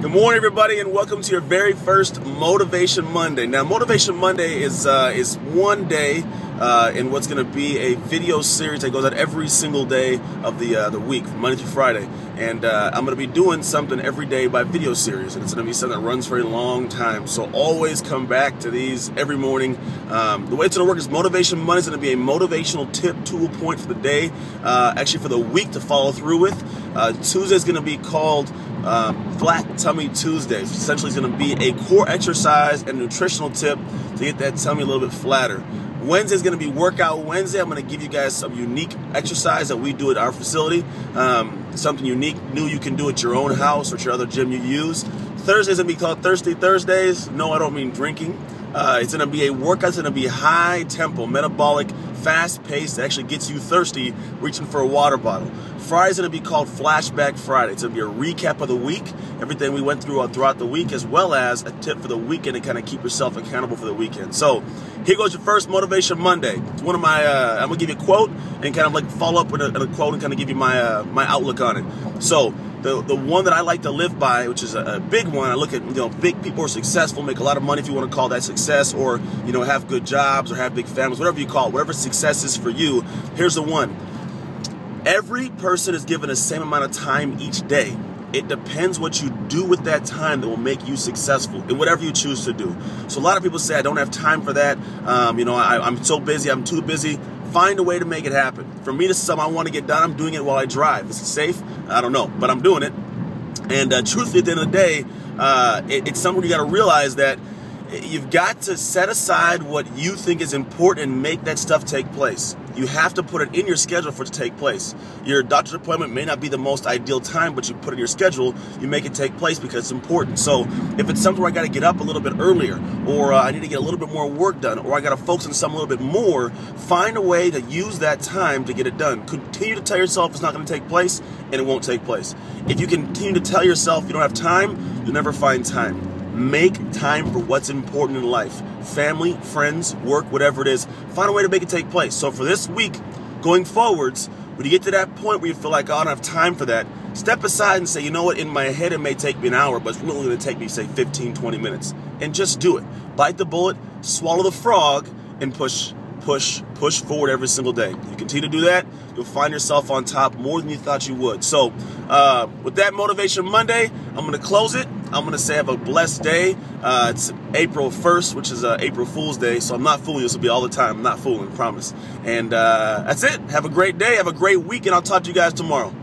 Good morning, everybody, and welcome to your very first Motivation Monday. Now, Motivation Monday is uh, is one day uh, in what's going to be a video series that goes out every single day of the uh, the week, Monday through Friday. And uh, I'm going to be doing something every day by video series, and it's going to be something that runs for a long time. So always come back to these every morning. Um, the way it's going to work is Motivation Monday is going to be a motivational tip, tool point for the day, uh, actually for the week to follow through with. Uh, Tuesday is going to be called um, Flat Tummy Tuesdays. Essentially, it's going to be a core exercise and nutritional tip to get that tummy a little bit flatter. Wednesday is going to be Workout Wednesday. I'm going to give you guys some unique exercise that we do at our facility. Um, something unique, new you can do at your own house or at your other gym you use. Thursday is going to be called Thirsty Thursdays. No, I don't mean drinking. Uh, it's going to be a workout. It's going to be high tempo, metabolic, fast paced. Actually gets you thirsty, reaching for a water bottle. Friday's going to be called Flashback Friday. It's going to be a recap of the week, everything we went through throughout the week, as well as a tip for the weekend to kind of keep yourself accountable for the weekend. So here goes your first Motivation Monday. It's one of my. Uh, I'm going to give you a quote and kind of like follow up with a, a quote and kind of give you my uh, my outlook on it. So the the one that I like to live by, which is a, a, big one. I look at you know big people are successful, make a lot of money if you want to call that success, or you know have good jobs or have big families, whatever you call it, whatever success is for you. Here's the one: every person is given the same amount of time each day. It depends what you do with that time that will make you successful in whatever you choose to do. So a lot of people say, I don't have time for that. Um, you know, I, I'm so busy. I'm too busy find a way to make it happen. For me, this is something I want to get done. I'm doing it while I drive. Is it safe? I don't know, but I'm doing it. And uh, truthfully, at the end of the day, uh, it, it's something you got to realize that you've got to set aside what you think is important and make that stuff take place. You have to put it in your schedule for it to take place. Your doctor's appointment may not be the most ideal time, but you put it in your schedule, you make it take place because it's important. So if it's something where I got to get up a little bit earlier, or uh, I need to get a little bit more work done, or I got to focus on something a little bit more, find a way to use that time to get it done. Continue to tell yourself it's not going to take place, and it won't take place. If you continue to tell yourself you don't have time, you'll never find time. Make time for what's important in life family, friends, work, whatever it is. Find a way to make it take place. So for this week, going forwards, when you get to that point where you feel like, oh, I don't have time for that, step aside and say, you know what, in my head it may take me an hour, but it's really going to take me, say, 15, 20 minutes. And just do it. Bite the bullet, swallow the frog, and push push, push forward every single day. You continue to do that, you'll find yourself on top more than you thought you would. So, uh, with that Motivation Monday, I'm going to close it. I'm to say have a blessed day. Uh, it's April 1st, which is uh, April Fool's Day, so I'm not fooling. This will be all the time. I'm not fooling, promise. And uh, that's it. Have a great day. Have a great week, and I'll talk to you guys tomorrow.